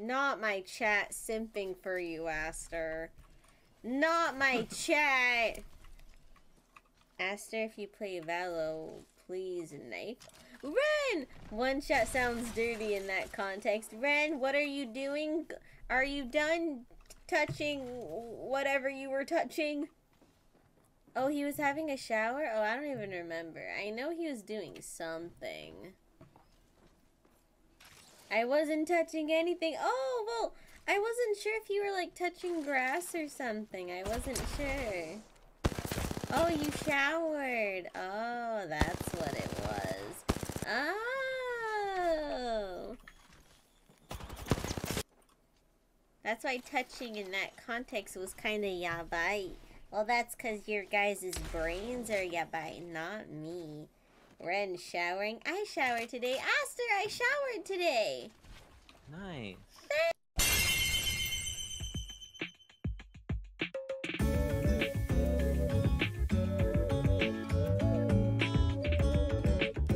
Not my chat simping for you, Aster. Not my chat. Aster, if you play Valo, please knife. Ren! One shot sounds dirty in that context. Ren, what are you doing? Are you done touching whatever you were touching? Oh, he was having a shower? Oh, I don't even remember. I know he was doing something. I wasn't touching anything. Oh, well, I wasn't sure if you were, like, touching grass or something. I wasn't sure. Oh, you showered. Oh, that's what it was. Oh. That's why touching in that context was kind of yabai. Well, that's because your guys' brains are yabai, not me. Ren showering. I showered today. Aster, I showered today. Nice.